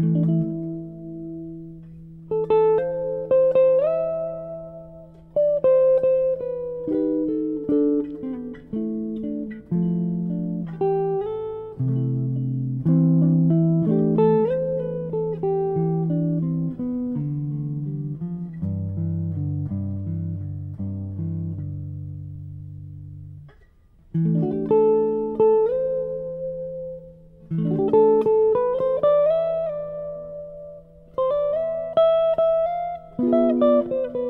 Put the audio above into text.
thank mm -hmm. you Música